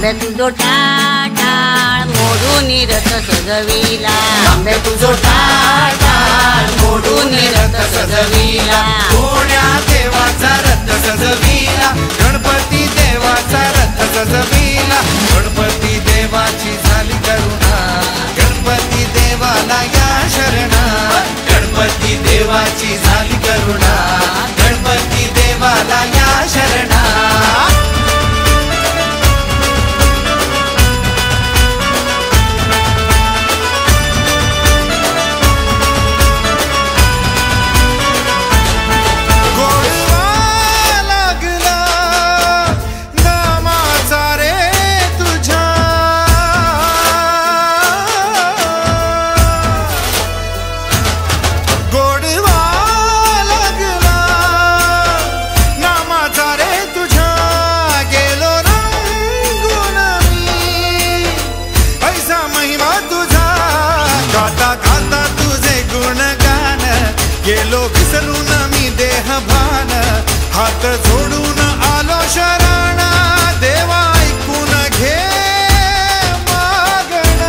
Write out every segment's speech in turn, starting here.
तुझो टाळ मोडून रथ सजविला. आंबे तुझो टाळ मोडून रथ सजविला. कोण्या देवाचा रथ सजविला. गणपती देवाचा रथ सजविला. गणपती देवाची झाली करुणा. गणपती देवाला या शरणा. गणपती देवाची झाली करुणा. गणपती देवाला गेलो विसरून मी देह भान हात जोडून आलो शरण. देवा ऐकून घे मागण.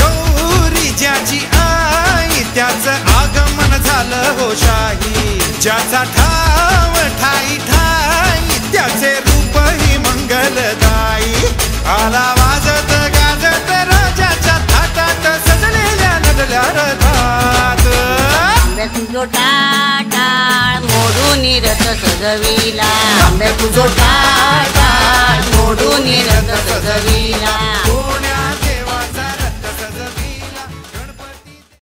गौरी ज्याची आई त्याचं आगमन झालं हो शाही. ज्याचा ठाव ठाई ठाई त्याचे रूपही मंगलदायी. मंगलदाई आला तुझो टाळ मोडून रथ सजविला. आंबे तुझो टाळ मोडून रथ सजविला.